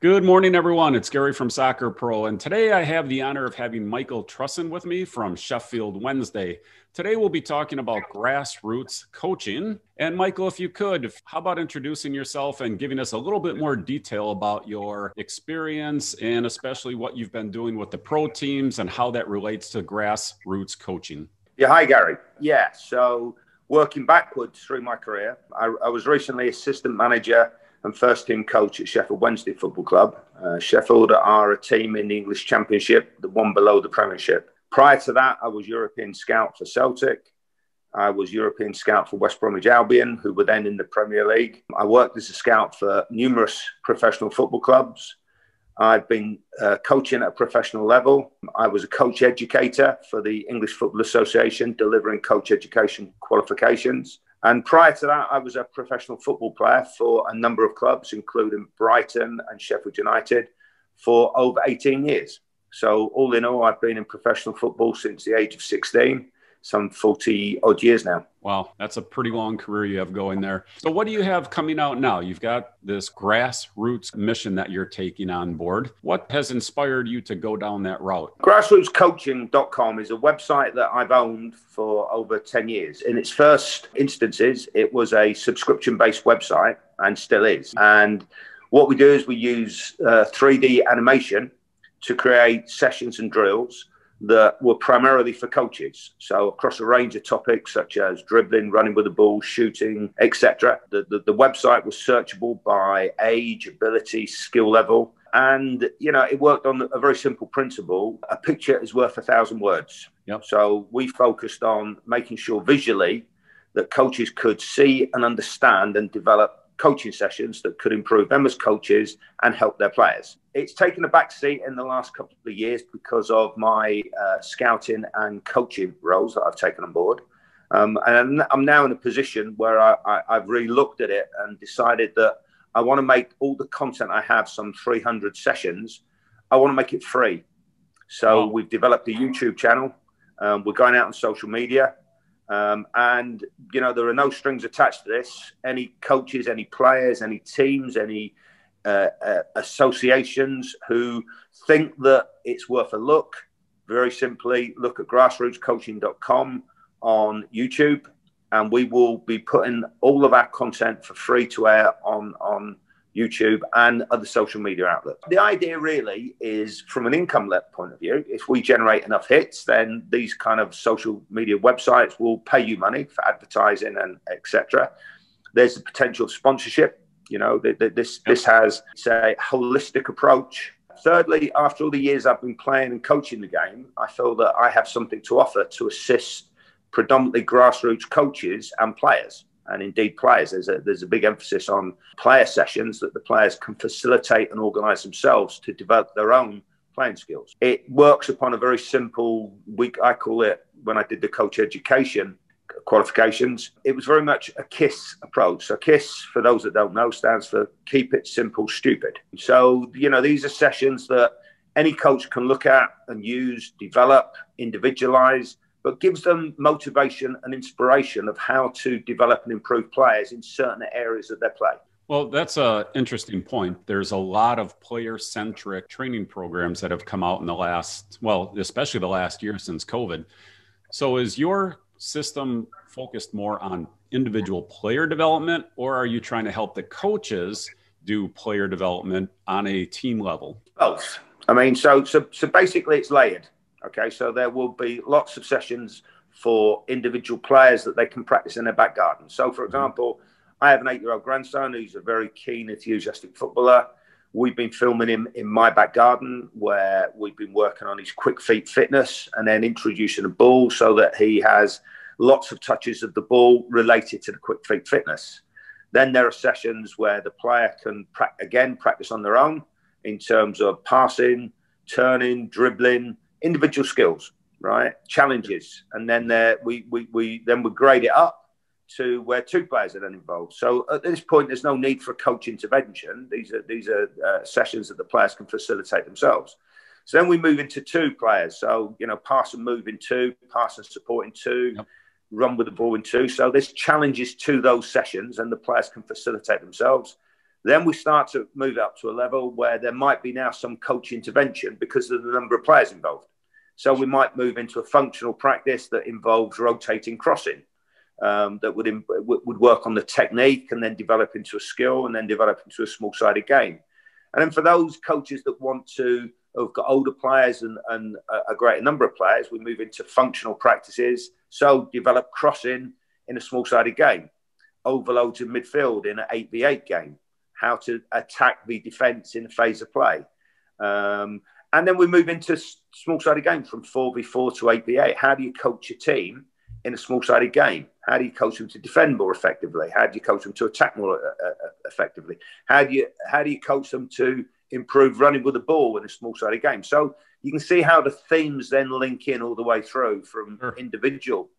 Good morning, everyone. It's Gary from Soccer Pro, and today I have the honor of having Michael Trusson with me from Sheffield Wednesday. Today we'll be talking about grassroots coaching. And Michael, if you could, how about introducing yourself and giving us a little bit more detail about your experience and especially what you've been doing with the pro teams and how that relates to grassroots coaching? Yeah, hi, Gary. Yeah, so working backwards through my career, I, I was recently assistant manager and first team coach at Sheffield Wednesday Football Club. Uh, Sheffield are a team in the English Championship, the one below the Premiership. Prior to that, I was European scout for Celtic. I was European scout for West Bromwich Albion, who were then in the Premier League. I worked as a scout for numerous professional football clubs. I've been uh, coaching at a professional level. I was a coach educator for the English Football Association, delivering coach education qualifications. And prior to that, I was a professional football player for a number of clubs, including Brighton and Sheffield United, for over 18 years. So, all in all, I've been in professional football since the age of 16 some 40 odd years now. Wow, that's a pretty long career you have going there. So, what do you have coming out now? You've got this grassroots mission that you're taking on board. What has inspired you to go down that route? Grassrootscoaching.com is a website that I've owned for over 10 years. In its first instances, it was a subscription based website and still is. And what we do is we use uh, 3D animation to create sessions and drills that were primarily for coaches. So across a range of topics such as dribbling, running with the ball, shooting, etc. The, the, the website was searchable by age, ability, skill level. And, you know, it worked on a very simple principle. A picture is worth a thousand words. Yep. So we focused on making sure visually that coaches could see and understand and develop coaching sessions that could improve them as coaches and help their players. It's taken a back seat in the last couple of years because of my uh, scouting and coaching roles that I've taken on board. Um, and I'm now in a position where I, I, have really looked at it and decided that I want to make all the content I have, some 300 sessions, I want to make it free. So we've developed a YouTube channel. Um, we're going out on social media. Um, and you know there are no strings attached to this. Any coaches, any players, any teams, any uh, uh, associations who think that it's worth a look, very simply look at grassrootscoaching.com on YouTube, and we will be putting all of our content for free to air on on YouTube, and other social media outlets. The idea really is from an income point of view, if we generate enough hits, then these kind of social media websites will pay you money for advertising and etc. There's the potential of sponsorship. You know, this this has say holistic approach. Thirdly, after all the years I've been playing and coaching the game, I feel that I have something to offer to assist predominantly grassroots coaches and players and indeed players. There's a, there's a big emphasis on player sessions that the players can facilitate and organise themselves to develop their own playing skills. It works upon a very simple, week. I call it when I did the coach education qualifications, it was very much a KISS approach. So KISS, for those that don't know, stands for keep it simple, stupid. So, you know, these are sessions that any coach can look at and use, develop, individualize, but gives them motivation and inspiration of how to develop and improve players in certain areas of their play. Well, that's an interesting point. There's a lot of player centric training programs that have come out in the last, well, especially the last year since COVID. So is your system focused more on individual player development, or are you trying to help the coaches do player development on a team level? Both. I mean, so so so basically, it's layered. Okay, so there will be lots of sessions for individual players that they can practice in their back garden. So, for mm-hmm. example, I have an eight year old grandson who's a very keen, enthusiastic footballer. We've been filming him in my back garden where we've been working on his quick feet fitness and then introducing a ball so that he has lots of touches of the ball related to the quick feet fitness. Then there are sessions where the player can, pra- again, practice on their own in terms of passing, turning, dribbling, individual skills, right? Challenges, and then there we, we we then we grade it up to where two players are then involved. So at this point, there's no need for coach intervention. These are these are uh, sessions that the players can facilitate themselves. So then we move into two players. So you know, pass and move in two, pass and support in two. Yep. Run with the ball in two. So there's challenges to those sessions, and the players can facilitate themselves. Then we start to move up to a level where there might be now some coach intervention because of the number of players involved. So we might move into a functional practice that involves rotating crossing, um, that would would work on the technique and then develop into a skill and then develop into a small sided game. And then for those coaches that want to have got older players and, and a greater number of players, we move into functional practices. So develop crossing in a small sided game, overloads in midfield in an 8v8 game, how to attack the defence in a phase of play. Um, and then we move into small sided game from 4v4 to 8v8. How do you coach your team in a small sided game? How do you coach them to defend more effectively? How do you coach them to attack more uh, uh, effectively? How do you how do you coach them to improve running with the ball in a small sided game? So you can see how the themes then link in all the way through from sure. individual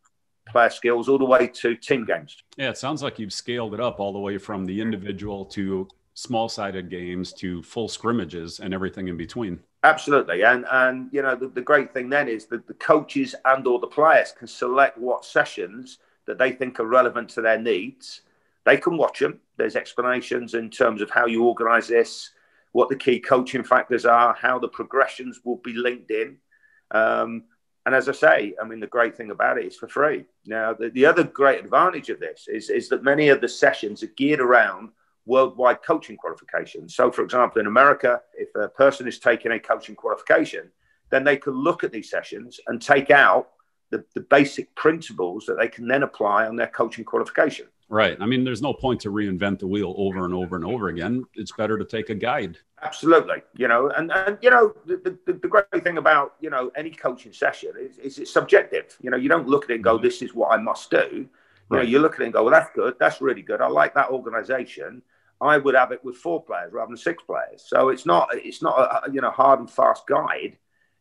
player skills all the way to team games. Yeah, it sounds like you've scaled it up all the way from the individual to small sided games to full scrimmages and everything in between. Absolutely, and and you know the, the great thing then is that the coaches and or the players can select what sessions that they think are relevant to their needs. They can watch them. There's explanations in terms of how you organise this, what the key coaching factors are, how the progressions will be linked in. Um, and as I say, I mean, the great thing about it is for free. Now, the, the other great advantage of this is, is that many of the sessions are geared around worldwide coaching qualifications. So, for example, in America, if a person is taking a coaching qualification, then they can look at these sessions and take out the, the basic principles that they can then apply on their coaching qualification. Right. I mean, there's no point to reinvent the wheel over and over and over again. It's better to take a guide. Absolutely. You know, and, and you know, the, the, the great thing about, you know, any coaching session is, is, it's subjective. You know, you don't look at it and go, mm-hmm. this is what I must do. You right. know, you look at it and go, well, that's good. That's really good. I like that organization. I would have it with four players rather than six players. So it's not it's not a, you know hard and fast guide.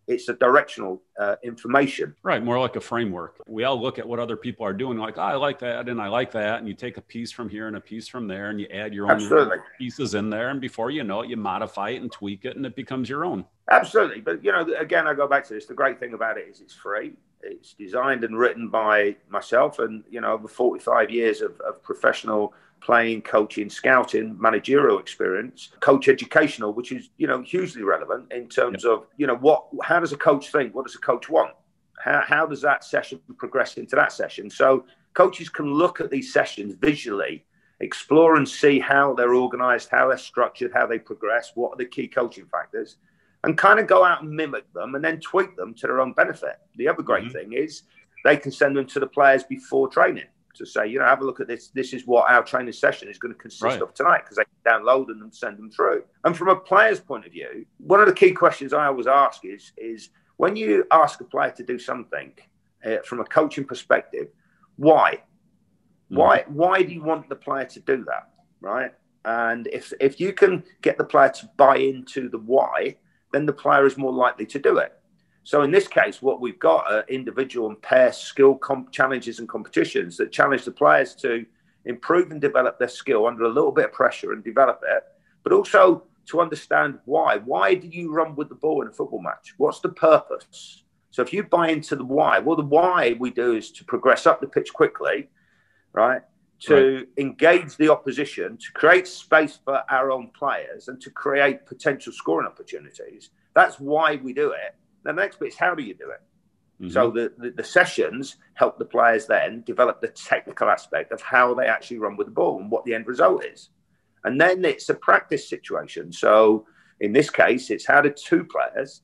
It's a directional uh, information. Right, more like a framework. We all look at what other people are doing, like oh, I like that and I like that, and you take a piece from here and a piece from there, and you add your own Absolutely. pieces in there, and before you know it, you modify it and tweak it, and it becomes your own. Absolutely, but you know, again, I go back to this. The great thing about it is it's free. It's designed and written by myself, and you know, over forty-five years of, of professional playing, coaching, scouting, managerial experience, coach educational, which is you know hugely relevant in terms yep. of you know what how does a coach think, what does a coach want, how how does that session progress into that session. So coaches can look at these sessions visually, explore and see how they're organised, how they're structured, how they progress, what are the key coaching factors. And kind of go out and mimic them and then tweak them to their own benefit. The other great mm-hmm. thing is they can send them to the players before training to say, you know, have a look at this. This is what our training session is going to consist right. of tonight because they can download them and send them through. And from a player's point of view, one of the key questions I always ask is, is when you ask a player to do something uh, from a coaching perspective, why? Mm. Why? Why do you want the player to do that? Right? And if if you can get the player to buy into the why, then the player is more likely to do it. So in this case, what we've got are individual and pair skill comp- challenges and competitions that challenge the players to improve and develop their skill under a little bit of pressure and develop it, but also to understand why. Why do you run with the ball in a football match? What's the purpose? So if you buy into the why, well, the why we do is to progress up the pitch quickly, right? To right. engage the opposition, to create space for our own players, and to create potential scoring opportunities. That's why we do it. The next bit is how do you do it? Mm-hmm. So the, the, the, sessions help the players then develop the technical aspect of how they actually run with the ball and what the end result is. And then it's a practice situation. So in this case, it's how do two players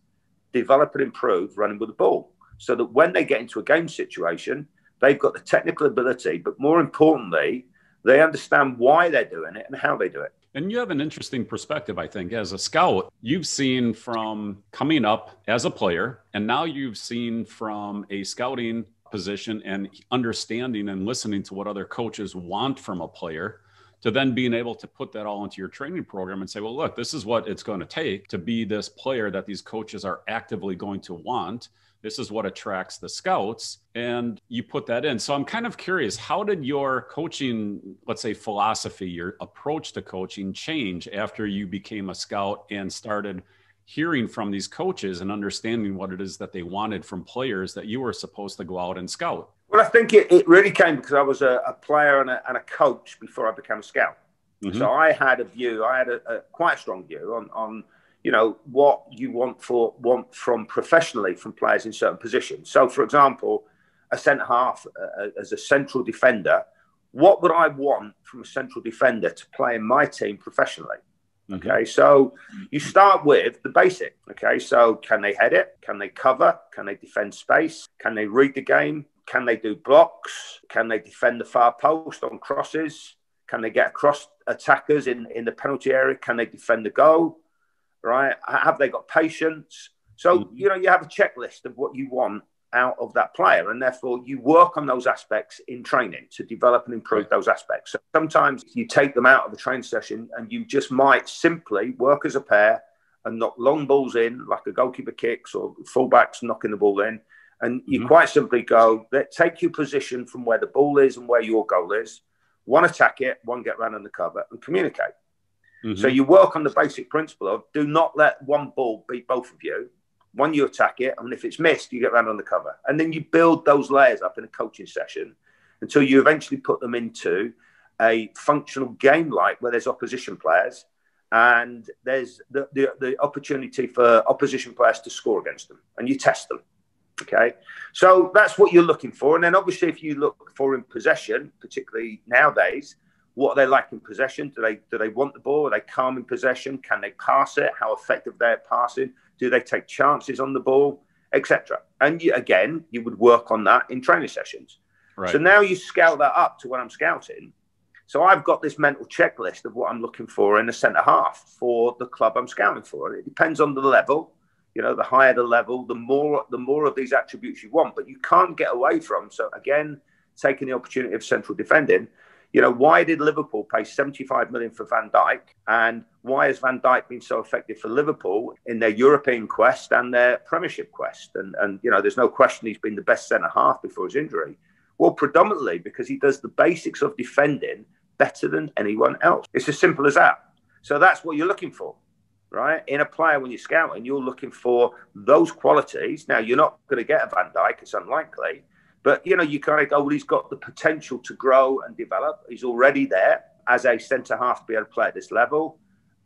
develop and improve running with the ball so that when they get into a game situation, they've got the technical ability, but more importantly, they understand why they're doing it and how they do it. And you have an interesting perspective, I think, as a scout. You've seen from coming up as a player, and now you've seen from a scouting position and understanding and listening to what other coaches want from a player to then being able to put that all into your training program and say, well, look, this is what it's going to take to be this player that these coaches are actively going to want this is what attracts the scouts and you put that in. So i'm kind of curious how did your coaching let's say philosophy your approach to coaching change after you became a scout and started hearing from these coaches and understanding what it is that they wanted from players that you were supposed to go out and scout? Well i think it, it really came because i was a, a player and a, and a coach before i became a scout. Mm-hmm. So I had a view, I had a, a quite strong view on, on you know what you want for want from professionally from players in certain positions. So, for example, a centre half uh, as a central defender, what would I want from a central defender to play in my team professionally? Mm-hmm. Okay, so you start with the basic. Okay, so can they head it? Can they cover? Can they defend space? Can they read the game? Can they do blocks? Can they defend the far post on crosses? Can they get across attackers in, in the penalty area? Can they defend the goal? Right? Have they got patience? So, mm-hmm. you know, you have a checklist of what you want out of that player. And therefore, you work on those aspects in training to develop and improve those aspects. So sometimes you take them out of the training session and you just might simply work as a pair and knock long balls in, like a goalkeeper kicks or fullbacks knocking the ball in. And you mm-hmm. quite simply go, take your position from where the ball is and where your goal is one attack it, one get round the cover and communicate. Mm-hmm. So you work on the basic principle of do not let one ball beat both of you. One, you attack it, and if it's missed, you get round on the cover. And then you build those layers up in a coaching session until you eventually put them into a functional game like where there's opposition players and there's the, the, the opportunity for opposition players to score against them and you test them. Okay, so that's what you're looking for. And then obviously, if you look for in possession, particularly nowadays, what are they like in possession? Do they do they want the ball? Are they calm in possession? Can they pass it? How effective they're passing? Do they take chances on the ball, etc. And you, again, you would work on that in training sessions. Right. So now you scale that up to when I'm scouting. So I've got this mental checklist of what I'm looking for in a centre half for the club I'm scouting for. And it depends on the level you know the higher the level the more the more of these attributes you want but you can't get away from so again taking the opportunity of central defending you know why did liverpool pay 75 million for van dijk and why has van dijk been so effective for liverpool in their european quest and their premiership quest and and you know there's no question he's been the best centre half before his injury well predominantly because he does the basics of defending better than anyone else it's as simple as that so that's what you're looking for right? In a player, when you're scouting, you're looking for those qualities. Now, you're not going to get a Van Dijk; it's unlikely. But you know, you kind of go, well, he's got the potential to grow and develop. He's already there as a centre half to be able to play at this level.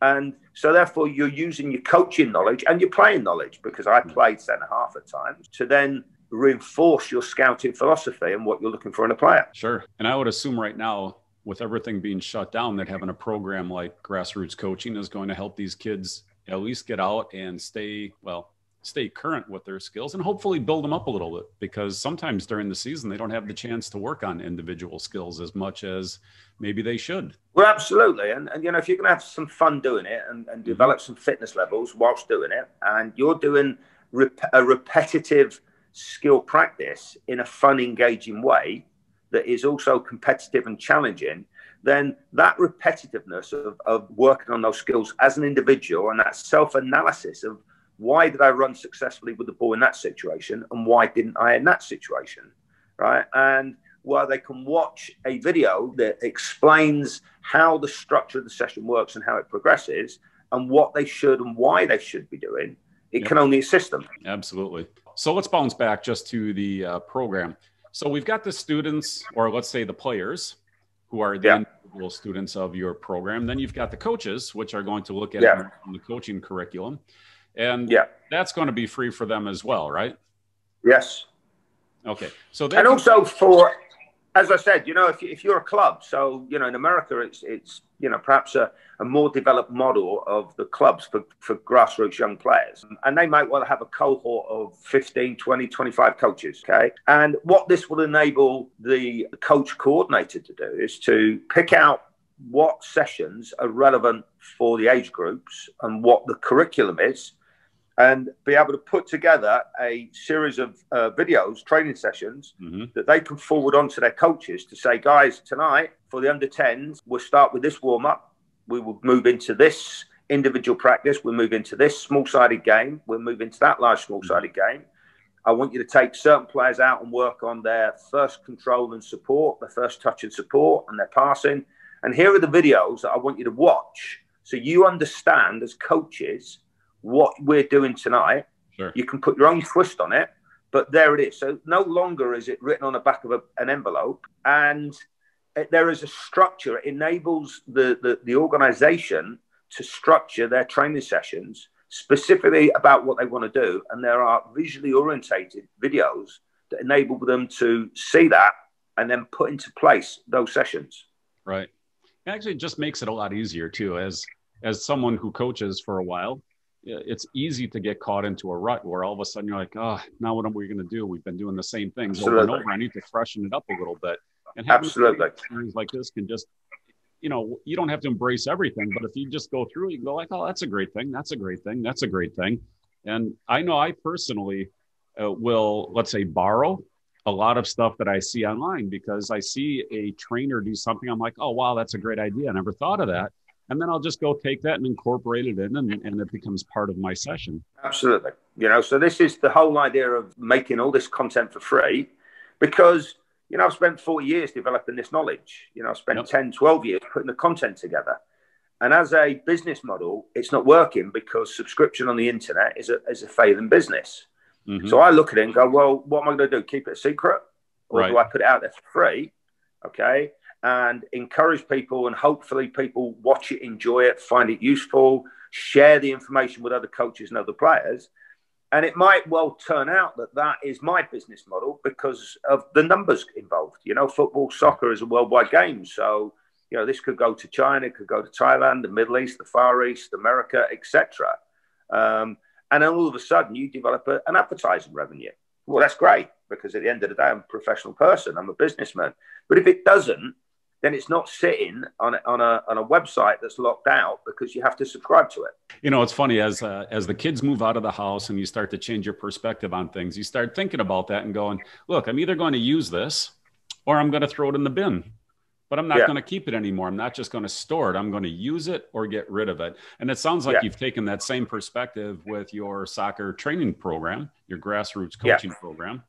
And so, therefore, you're using your coaching knowledge and your playing knowledge, because I hmm. played centre half at times, to then reinforce your scouting philosophy and what you're looking for in a player. Sure. And I would assume right now, with everything being shut down, that having a program like grassroots coaching is going to help these kids at least get out and stay well stay current with their skills and hopefully build them up a little bit because sometimes during the season they don't have the chance to work on individual skills as much as maybe they should well absolutely and, and you know if you're going to have some fun doing it and, and mm-hmm. develop some fitness levels whilst doing it and you're doing rep- a repetitive skill practice in a fun engaging way that is also competitive and challenging, then that repetitiveness of, of working on those skills as an individual and that self analysis of why did I run successfully with the ball in that situation and why didn't I in that situation, right? And where they can watch a video that explains how the structure of the session works and how it progresses and what they should and why they should be doing, it yep. can only assist them. Absolutely. So let's bounce back just to the uh, program. So we've got the students, or let's say the players, who are the yeah. individual students of your program. Then you've got the coaches, which are going to look at yeah. the coaching curriculum, and yeah. that's going to be free for them as well, right? Yes. Okay. So and also for as I said, you know, if, if you're a club, so, you know, in America, it's, it's you know, perhaps a, a more developed model of the clubs for, for grassroots young players. And they might well have a cohort of 15, 20, 25 coaches. Okay. And what this will enable the coach coordinator to do is to pick out what sessions are relevant for the age groups and what the curriculum is and be able to put together a series of uh, videos, training sessions mm-hmm. that they can forward on to their coaches to say, guys, tonight for the under 10s, we'll start with this warm up. We will move into this individual practice. We'll move into this small sided game. We'll move into that large small sided mm-hmm. game. I want you to take certain players out and work on their first control and support, their first touch and support, and their passing. And here are the videos that I want you to watch so you understand as coaches what we're doing tonight. Sure. You can put your own twist on it, but there it is. So no longer is it written on the back of a, an envelope. And there is a structure. It enables the, the, the organization to structure their training sessions specifically about what they want to do. And there are visually orientated videos that enable them to see that and then put into place those sessions. Right. Actually, it just makes it a lot easier too. As as someone who coaches for a while, it's easy to get caught into a rut where all of a sudden you're like, oh, now what are we going to do? We've been doing the same things Absolutely. over and over. I need to freshen it up a little bit. And having Absolutely. things like this can just, you know, you don't have to embrace everything, but if you just go through, you go like, oh, that's a great thing. That's a great thing. That's a great thing. And I know I personally uh, will, let's say, borrow a lot of stuff that I see online because I see a trainer do something. I'm like, oh, wow, that's a great idea. I never thought of that and then I'll just go take that and incorporate it in, and, and it becomes part of my session. Absolutely. You know, so this is the whole idea of making all this content for free because, you know, I've spent 40 years developing this knowledge. You know, I've spent yep. 10, 12 years putting the content together. And as a business model, it's not working because subscription on the internet is a, is a failing business. Mm-hmm. So I look at it and go, well, what am I going to do? Keep it a secret? Or right. do I put it out there for free? Okay? And encourage people and hopefully people watch it enjoy it find it useful share the information with other coaches and other players. And it might well turn out that that is my business model because of the numbers involved. You know football soccer is a worldwide game. So you know this could go to china could go to thailand the middle east the far east america etc um, and then all of a sudden you develop a, an advertising revenue well that's great because at the end of the day i'm a professional person i'm a businessman but if it doesn't then it's not sitting on a, on a on a website that's locked out because you have to subscribe to it. You know, it's funny as uh, as the kids move out of the house and you start to change your perspective on things, you start thinking about that and going, "Look, I'm either going to use this or I'm going to throw it in the bin." But I'm not yeah. going to keep it anymore. I'm not just going to store it. I'm going to use it or get rid of it. And it sounds like yeah. you've taken that same perspective with your soccer training program, your grassroots coaching yeah. program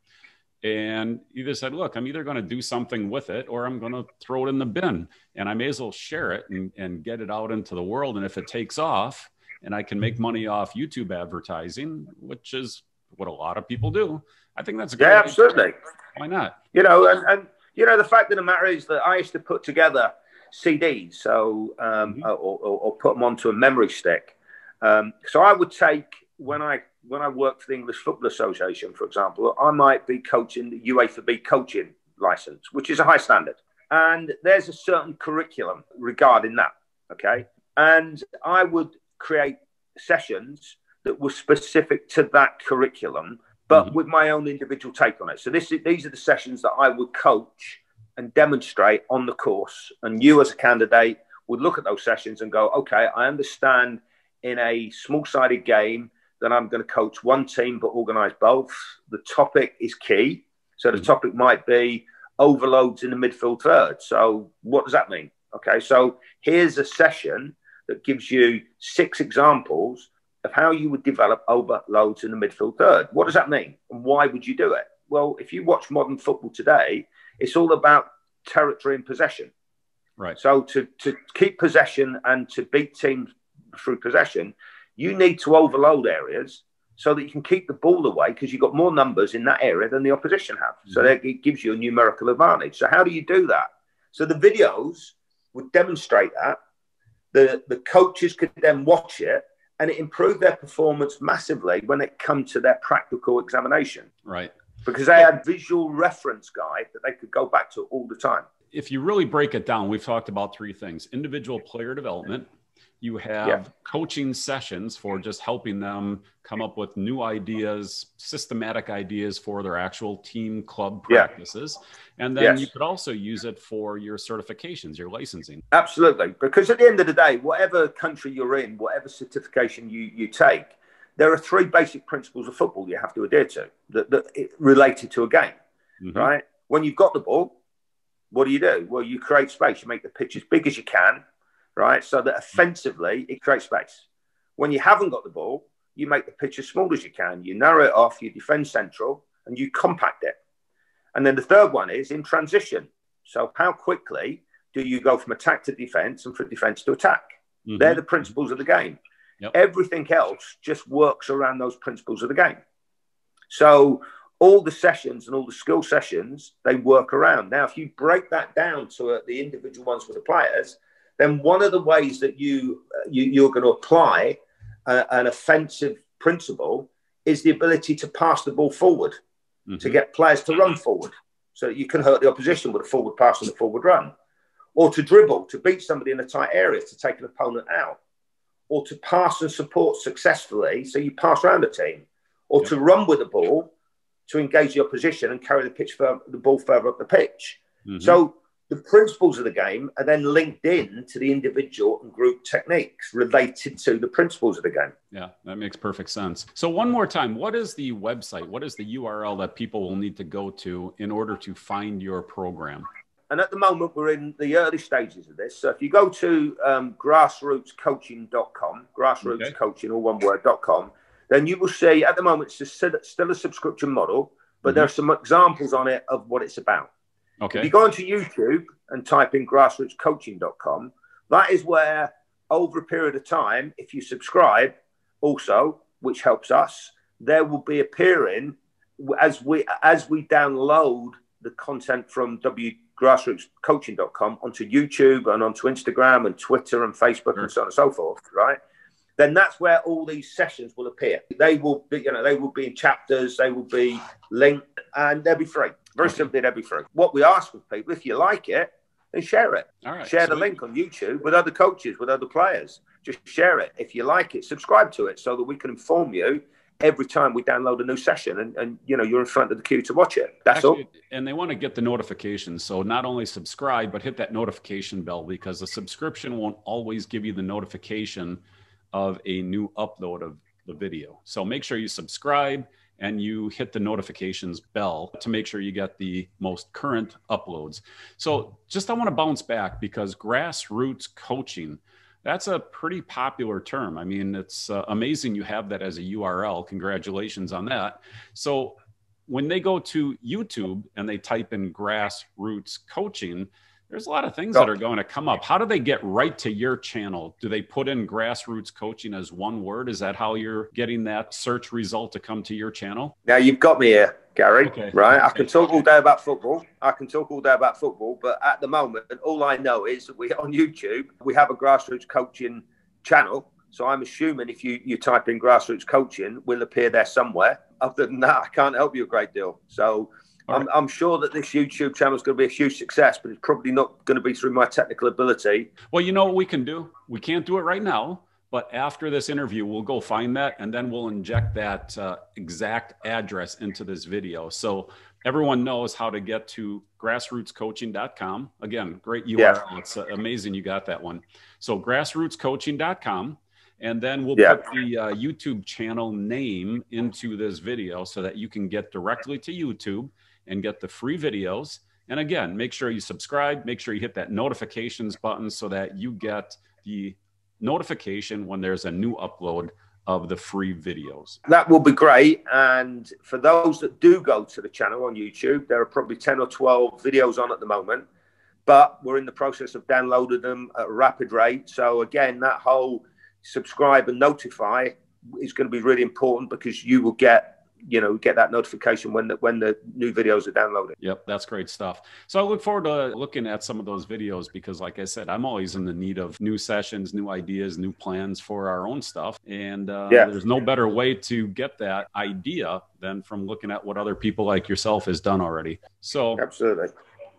and either said, look, I'm either going to do something with it or I'm going to throw it in the bin and I may as well share it and, and get it out into the world. And if it takes off and I can make money off YouTube advertising, which is what a lot of people do, I think that's a yeah, absolutely. Why not? You know, and, and, you know, the fact of the matter is that I used to put together CDs, so um, mm-hmm. or, or, or, put them onto a memory stick. Um, so I would take when I when I worked for the English Football Association, for example, I might be coaching the UEFA B coaching license, which is a high standard. And there's a certain curriculum regarding that. Okay. And I would create sessions that were specific to that curriculum, but mm-hmm. with my own individual take on it. So this is, these are the sessions that I would coach and demonstrate on the course. And you as a candidate would look at those sessions and go, okay, I understand in a small sided game then I'm going to coach one team but organize both. The topic is key. So the mm-hmm. topic might be overloads in the midfield third. So what does that mean? Okay, so here's a session that gives you six examples of how you would develop overloads in the midfield third. What does that mean? And why would you do it? Well, if you watch modern football today, it's all about territory and possession. Right. So to, to keep possession and to beat teams through possession, you need to overload areas so that you can keep the ball away because you've got more numbers in that area than the opposition have. Mm-hmm. So that it gives you a numerical advantage. So how do you do that? So the videos would demonstrate that. The the coaches could then watch it and it improved their performance massively when it come to their practical examination. Right. Because they had visual reference guide that they could go back to all the time. If you really break it down, we've talked about three things individual player development, you have yeah. coaching sessions for just helping them come up with new ideas, systematic ideas for their actual team club practices. Yeah. And then yes. you could also use it for your certifications, your licensing. Absolutely. Because at the end of the day, whatever country you're in, whatever certification you, you take, there are three basic principles of football you have to adhere to that, that related to a game, mm-hmm. right? When you've got the ball, what do you do? Well, you create space. You make the pitch as big as you can right? So that offensively it creates space. When you haven't got the ball, you make the pitch as small as you can. You narrow it off, you defend central, and you compact it. And then the third one is in transition. So how quickly do you go from attack to defense and from defense to attack? Mm-hmm. They're the principles of the game. Yep. Everything else just works around those principles of the game. So all the sessions and all the skill sessions they work around. Now, if you break that down to uh, the individual ones for the players, then one of the ways that you, uh, you are going to apply uh, an offensive principle is the ability to pass the ball forward, mm-hmm. to get players to run forward, so that you can hurt the opposition with a forward pass and a forward run, or to dribble to beat somebody in a tight area to take an opponent out, or to pass and support successfully, so you pass around a team, or yep. to run with the ball to engage the opposition and carry the pitch further, the ball further up the pitch. Mm-hmm. So the principles of the game are then linked in to the individual and group techniques related to the principles of the game. Yeah, that makes perfect sense. So one more time, what is the website? What is the URL that people will need to go to in order to find your program? And at the moment, we're in the early stages of this. So if you go to um, grassrootscoaching.com, grassrootscoaching, okay. all one word.com, then you will see at the moment it's still a subscription model, but mm-hmm. there are some examples on it of what it's about. Okay. If you go onto YouTube and type in grassrootscoaching.com, that is where over a period of time, if you subscribe also, which helps us, there will be appearing as we as we download the content from w grassrootscoaching.com onto YouTube and onto Instagram and Twitter and Facebook sure. and so on and so forth, right? then that's where all these sessions will appear. They will be, you know, they will be in chapters, they will be linked, and they'll be free. Very simply, be free. What we ask of people, if you like it, then share it. All right. Share the link on YouTube with other coaches, with other players. Just share it. If you like it, subscribe to it so that we can inform you every time we download a new session and, and you know you're in front of the queue to watch it that's Actually, all and they want to get the notifications so not only subscribe but hit that notification bell because the subscription won't always give you the notification of a new upload of the video. So make sure you subscribe and you hit the notifications bell to make sure you get the most current uploads. So just I want to bounce back because grassroots coaching, that's a pretty popular term. I mean, it's uh, amazing you have that as a URL. Congratulations on that. So when they go to YouTube and they type in grassroots coaching, there's a lot of things that are going to come up. How do they get right to your channel? Do they put in grassroots coaching as one word? Is that how you're getting that search result to come to your channel? Now you've got me here, Gary. Okay. Right? I can talk all day about football. I can talk all day about football, but at the moment, all I know is that we on YouTube we have a grassroots coaching channel. So I'm assuming if you you type in grassroots coaching, we'll appear there somewhere. Other than that, I can't help you a great deal. So I'm, right. I'm, sure that this YouTube channel is going to be a huge success, but it's probably not going to be through my technical ability. Well, you know what we can do? We can't do it right now, but after this interview, we'll go find that and then we'll inject that uh, exact address into this video. So everyone knows how to get to grassrootscoaching.com. Again, great URL. Yeah. It's uh, amazing you got that one. So grassrootscoaching.com and then we'll yeah. put the uh, YouTube channel name into this video so that you can get directly to YouTube and get the free videos. And again, make sure you subscribe, make sure you hit that notifications button so that you get the notification when there's a new upload of the free videos. That will be great. And for those that do go to the channel on YouTube, there are probably 10 or 12 videos on at the moment, but we're in the process of downloading them at a rapid rate. So, again, that whole subscribe and notify is going to be really important because you will get you know get that notification when the when the new videos are downloaded. Yep that's great stuff. So i look forward to looking at some of those videos because like i said i'm always in the need of new sessions new ideas new plans for our own stuff. And uh, yeah. there's no better way to get that idea than from looking at what other people like yourself has done already. So absolutely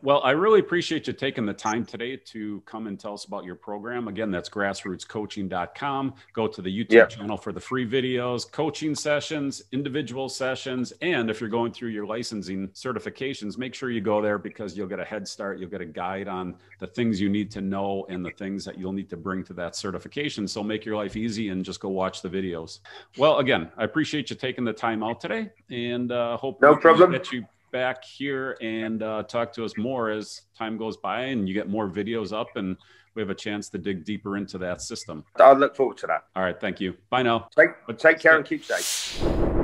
well, I really appreciate you taking the time today to come and tell us about your program. Again, that's grassrootscoaching.com. Go to the YouTube yep. channel for the free videos, coaching sessions, individual sessions. And if you're going through your licensing certifications, make sure you go there because you'll get a head start. You'll get a guide on the things you need to know and the things that you'll need to bring to that certification. So make your life easy and just go watch the videos. Well, again, I appreciate you taking the time out today and uh, hope no problem. get you back here and uh, talk to us more as time goes by and you get more videos up and we have a chance to dig deeper into that system. I look forward to that. All right. Thank you. Bye now. Take, take care and keep safe.